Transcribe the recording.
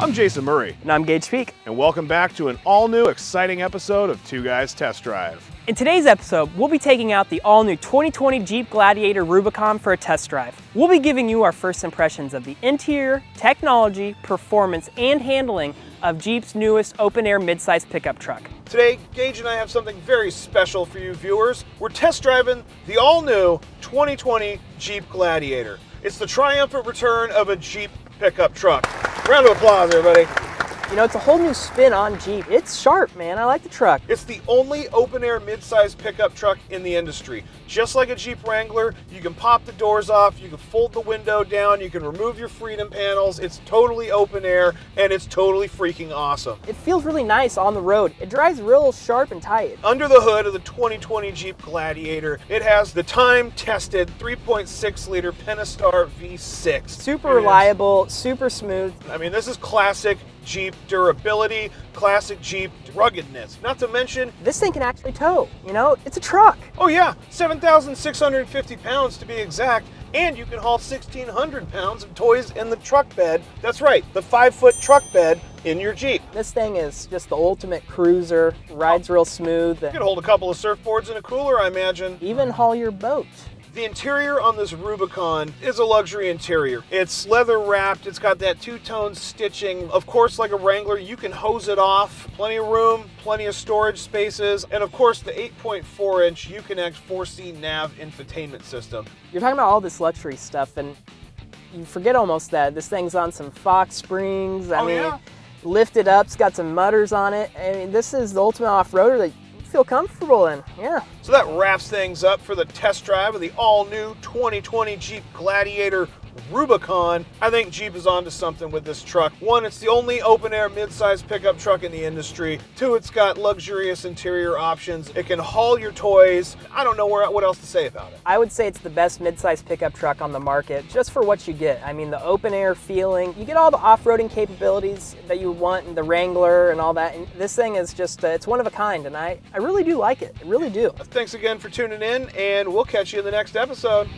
I'm Jason Murray, And I'm Gage Peak. and welcome back to an all new, exciting episode of Two Guys Test Drive. In today's episode, we'll be taking out the all-new 2020 Jeep Gladiator Rubicon for a test drive. We'll be giving you our first impressions of the interior, technology, performance, and handling of Jeep's newest open-air midsize pickup truck. Today, Gage and I have something very special for you viewers. We're test driving the all new 2020 Jeep Gladiator. It's the triumphant return of a Jeep pickup truck. Round of applause, everybody. You know, it's a whole new spin on Jeep. It's sharp, man. I like the truck. It's the only open air midsize pickup truck in the industry. Just like a Jeep Wrangler, you can pop the doors off, you can fold the window down, you can remove your freedom panels. It's totally open air and it's totally freaking awesome. It feels really nice on the road. It drives real sharp and tight. Under the hood of the 2020 Jeep Gladiator, it has the time tested 3.6 liter Pentastar V6. Super reliable, super smooth. I mean, this is classic Jeep durability, classic Jeep ruggedness. Not to mention, This thing can actually tow. You know, it's a truck. oh yeah, 7,650 pounds to be exact, and you can haul 1,600 pounds of toys in the truck bed. That's right, the five foot truck bed in your Jeep. This thing is just the ultimate cruiser. Rides real smooth. You could hold a couple of surfboards in a cooler, I imagine. Even haul your boat. The interior on this Rubicon is a luxury interior. It's leather wrapped, it's got that two tone stitching. Of course, like a Wrangler, you can hose it off. Plenty of room, plenty of storage spaces, and of course, the 8.4 inch Uconnect 4C nav infotainment system. You're talking about all this luxury stuff, and you forget almost that this thing's on some Fox Springs. I Oh, mean, yeah? lifted up, it's got some mudders on it. I mean, this is the ultimate off-roader that feel comfortable in. Yeah. So that wraps things up for the test drive of the all new 2020 Jeep Gladiator Rubicon. I think Jeep is onto something with this truck. One, it's the only open air midsize pickup truck in the industry. Two, it's got luxurious interior options. It can haul your toys. I don't know where, what else to say about it. I would say it's the best midsize pickup truck on the market just for what you get. I mean, the open air feeling, you get all the off-roading capabilities that you want in the Wrangler and all that. And this thing is just, uh, it's one of a kind, and I, I really do like it. I really do. Thanks again for tuning in, and we'll catch you in the next episode.